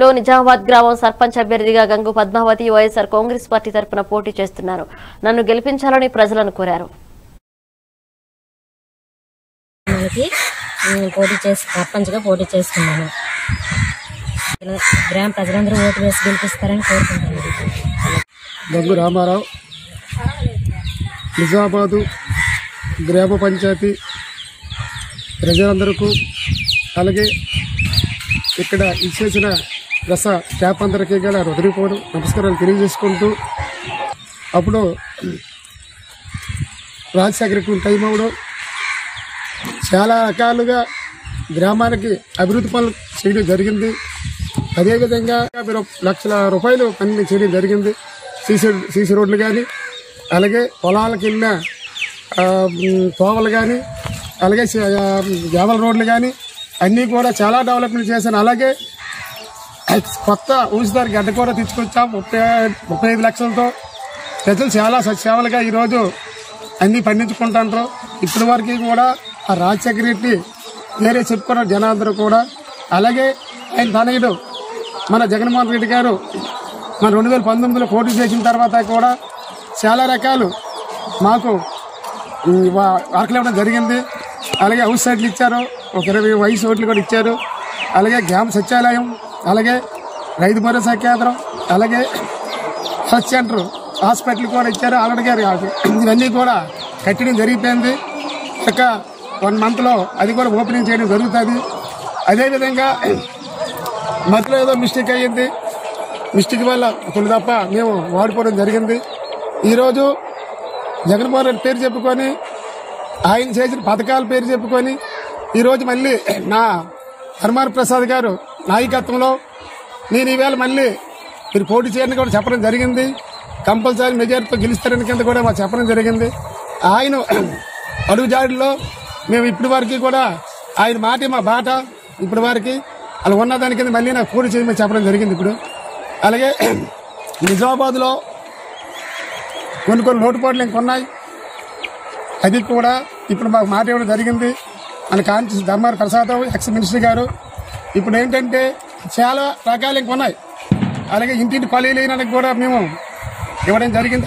లో నిజామాబాద్ గ్రామం సర్పంచ్ అభ్యర్థిగా గంగు పద్మావతి వైఎస్ఆర్ కాంగ్రెస్ పార్టీ తరపున పోటీ చేస్తున్నారు. నన్ను గెలిపించాలని ప్రజలను కోరారు. పోటీ చేసి సర్పంచ్గా పోటీ చేస్తున్నాను. గ్రామ ప్రజలందరూ ఓటు వేసి గెలిపిస్తారని కోరుకుంటున్నాను. గంగు రామారావు నిజామాబాదు గ్రామ పంచాయతీ ప్రజలందరకు అలాగే ఇక్కడ ఇచ్చేసిన దశ స్టాఫ్ అందరికీ గల వదిలిపోవడం నమస్కారాలు తెలియజేసుకుంటూ అప్పుడు రాజశేఖరికి టైం అవడం చాలా రకాలుగా గ్రామానికి అభివృద్ధి పనులు చేయడం జరిగింది. అదేవిధంగా యాభై లక్షల రూపాయలు పని చేయడం జరిగింది. సీసీ సీసీ రోడ్లు కానీ అలాగే పొలాలకు వెళ్ళిన తోవలు కానీ అలాగే స- రోడ్లు కానీ అన్నీ కూడా చాలా డెవలప్మెంట్ చేశాను. అలాగే కొత్త ఊసిదారి గడ్డ కూడా తెచ్చుకొచ్చాం ముప్పై ముప్పై ఐదు లక్షలతో. ప్రజలు చాలా సత్సేవలుగా ఈరోజు అన్నీ పండించుకుంటాంటారు ఇప్పటి వరకు కూడా ఆ రాజశేఖర రెడ్డి వేరే చెప్పుకున్న జనాందరూ కూడా. అలాగే ఆయన తనయుడు మన జగన్మోహన్ రెడ్డి గారు మన రెండు వేల పంతొమ్మిదిలో పోటీ చేసిన తర్వాత కూడా చాలా రకాలు మాకు వర్కలు ఇవ్వడం జరిగింది. అలాగే హౌస్ సైట్లు ఇచ్చారు. ఒక ఇరవై వయసు ఓట్లు కూడా ఇచ్చారు. అలాగే గ్రామ సచివాలయం అలాగే రైతు భరోసా కేంద్రం అలాగే హెల్త్ సెంటర్ హాస్పిటల్ కూడా ఇచ్చారు ఆల్రెడీ గారు. ఇవన్నీ కూడా కట్టడం జరిగిపోయింది. ఇక వన్ మంత్లో అది కూడా ఓపెనింగ్ చేయడం జరుగుతుంది. అదేవిధంగా మధ్యలో ఏదో మిస్టేక్ అయ్యింది. మిస్టేక్ వల్ల కొన్ని తప్ప మేము వాడుకోవడం జరిగింది. ఈరోజు జగన్మోహన్ రెడ్డి పేరు చెప్పుకొని ఆయన చేసిన పథకాల పేరు చెప్పుకొని ఈరోజు మళ్ళీ నా హనుమాన్ ప్రసాద్ గారు నాయకత్వంలో నేను ఈవేళ మళ్ళీ మీరు పోటీ చేయడానికి కూడా చెప్పడం జరిగింది. కంపల్సరీ మెజార్టీతో గెలుస్తారని కింద కూడా మాకు చెప్పడం జరిగింది. ఆయన అడుగుజాడిలో మేము ఇప్పటి వరకు కూడా ఆయన మాట మా బాట ఇప్పటి వరకు. అలా ఉన్న దాని కింద మళ్ళీ నాకు పోటీ చేయమని చెప్పడం జరిగింది ఇప్పుడు. అలాగే నిజామాబాద్లో కొన్ని కొన్ని లోటుపాట్లు ఇంకొన్నాయి అది కూడా ఇప్పుడు మాకు మాట ఇవ్వడం జరిగింది. మన కాంతి ధర్మారి ప్రసాద్ ఎక్స్ మినిస్టర్ గారు ఇప్పుడు ఏంటంటే చాలా రకాలు ఇంకొన్నాయి. అలాగే ఇంటింటి పల్లెలు కూడా మేము ఇవ్వడం జరిగింది.